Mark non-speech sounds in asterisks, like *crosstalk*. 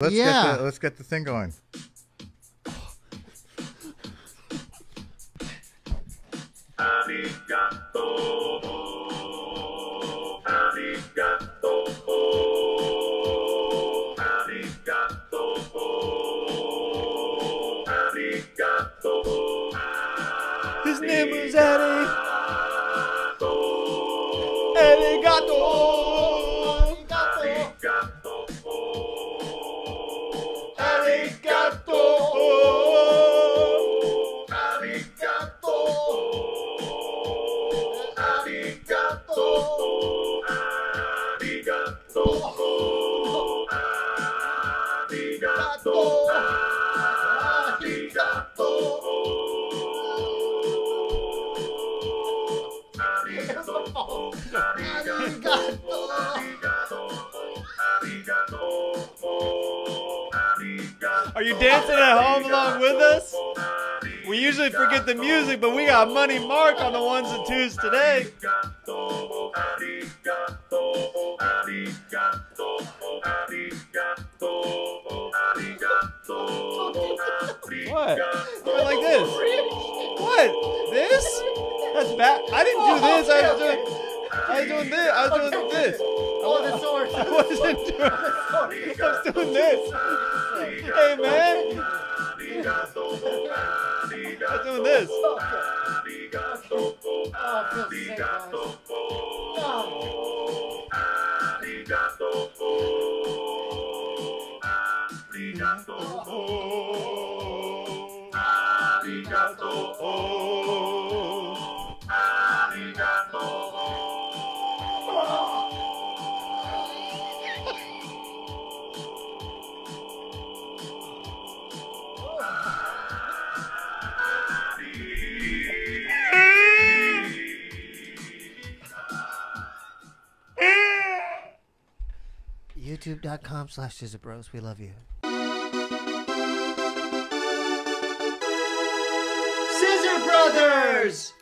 Let's Yeah. get the let's get the thing going. His name was Eddie. Eddie Are you dancing at home along with us? We usually forget the music, but we got Money Mark on the ones and twos today. Go like this. What? This? That's bad. I didn't do this. I was doing. I was doing this. I was doing this. Oh, the sword. I wasn't doing. *laughs* I was doing this. Hey man. I was doing this. Oh, I feel sick, guys. Oh. YouTube.com slash Bros. We love you. Scissor Brothers.